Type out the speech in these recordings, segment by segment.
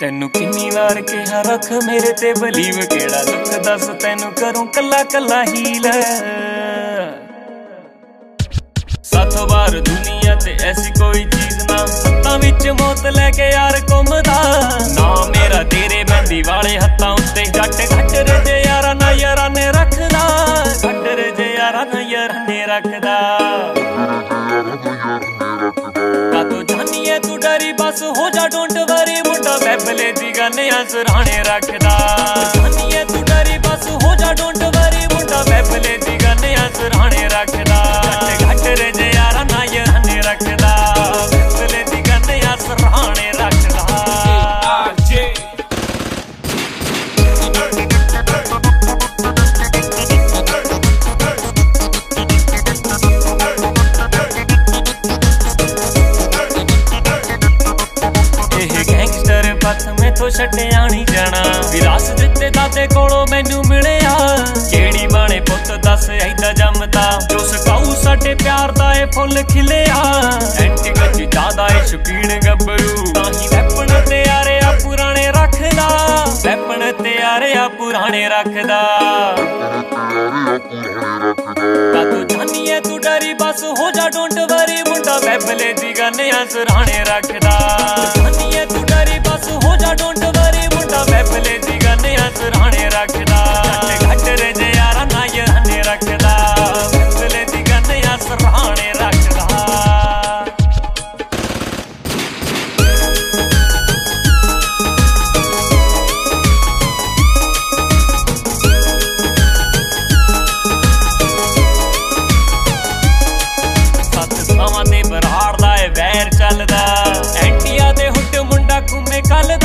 ਤੈਨੂੰ ਕਿੰਨੀ ਵਾਰ ਕਿਹਾ, ਰੱਖ ਮੇਰੇ ਤੇ ਬਲੀਵ ਕਿਹੜਾ ਦੁੱਖ ਦੱਸ, ਤੈਨੂੰ ਕਰੂੰ ਕੱਲਾ ਕੱਲਾ ਹੀਲ ਸੱਤ ਵਾਰ ਦੁਨੀਆ ਤੇ ਐਸੀ ਕੋਈ ਚੀਜ਼ ਨਾ, ਸੱਤਾਂ ਵਿੱਚ ਮੌਤ ਲੈ ਕੇ ਯਾਰ ਘੁੰਮਦਾ। ਨਾ ਮੇਰਾ ਤੇਰੇ ਬੰਦੀ ਵਾਲੇ ਹੱਥਾਂ ਉੱਤੇ ਜੱਟ ਘੱਟ ਰਜੇ ਯਾਰਾਂ ਨਾ ਯਾਰਾਂ ਨੇ ਰੱਖਦਾ। ਘੱਟ ਰਜੇ ਯਾਰਾਂ ਨਾ ਯਾਰਾਂ ਨੇ ਰੱਖਦਾ। ਕਾਤੋਂ ਬਸ ਹੋ ਜਾ ਡੋਂਟ ਵਰੀ ਮੁੰਡਾ ਬੈਬਲੇ ਦੀ ਗਾਨਿਆਂ ਸਰਾਣੇ ਰੱਖਦਾ। ਗੈਂਗਸਟਰ ਮੈਥੋਂ ਛੱਡਿਆ ਨਹੀਂ ਜਾਣਾ। ਵਿਰਾਸਤ ਦਿੱਤੇ ਦਾਦੇ ਕੋਲੋਂ ਮੈਨੂੰ ਮਿਲਿਆ। ਕਿਹੜੀ ਬਾਣੇ ਪੁੱਤ ਦੱਸ ਐਦਾਂ ਜੰਮਦਾ ਜੋ ਸਕਾਉ ਸਾਡੇ ਪਿਆਰ ਦਾ ਇਹ ਫੁੱਲ ਖਿਲਿਆ। ਐਂਟੀ ਕੱਚੀ ਜ਼ਿਆਦਾ ਏ ਸ਼ਕੀਨ ਗੱਭਰੂ। ਤਾਂ ਹੀ ਵੈਪਣ ਤੇ ਯਾਰੇ ਪੁਰਾਣੇ ਰੱਖਦਾ। ਵੈਪਣ ਤੇ ਯਾਰੇ ਆ ਪੁਰਾਣੇ ਰੱਖਦਾ। ਕਾਤੋਂ ਜਾਨੀ ਐ, ਤੂੰ ਡਰੀ ਬਸ, ਹੋ ਜਾ ਡੋਂਟ ਵਰੀ। ਮੁੰਡਾ ਬੈਬਲੇ ਦੀ ਗਾਨਿਆਂ ਸਰਾਣੇ ਰੱਖਦਾ। ਜਾਨੀ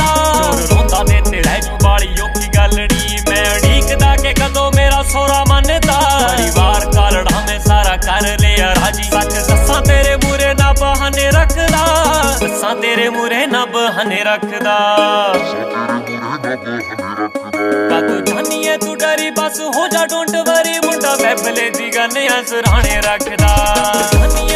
ਘੁੰਮੇ ਚੋਰ ਰੋਂਦਾ ਦੇ ਤੇ ਲੈ ਜੂ ਵਾਲੀ ਔਖੀ ਗੱਲ ਨੀ। ਮੈਂ ਉਡੀਕਦਾ ਕਿ ਕਦੋਂ ਮੇਰਾ ਸੋਰਾ ਮੰਨਦਾ। ਪਰਿਵਾਰ ਕਾਲੜਾ ਮੈਂ ਸਾਰਾ ਕਰ ਲਿਆ। ਰਾਜੀ ਸੱਚ ਦੱਸਾਂ ਤੇਰੇ ਮੂਰੇ ਨਾ ਬਹਾਨੇ ਰੱਖਦਾ। ਦੱਸਾਂ ਤੇਰੇ ਮੂਰੇ ਨਾ ਬਹਾਨੇ ਰੱਖਦਾ। ਕਾਤੋਂ ਜਾਨੀ ਐ ਤੂੰ ਡਰੀ, ਬਸ ਹੋ ਜਾ ਡੋਂਟ ਵਰੀ। ਮੁੰਡਾ ਬੈਬਲੇ ਦੀ ਗਾਨਿਆਂ ਸਰਾਣੇ ਰੱਖਦਾ। ਜਾਨੀ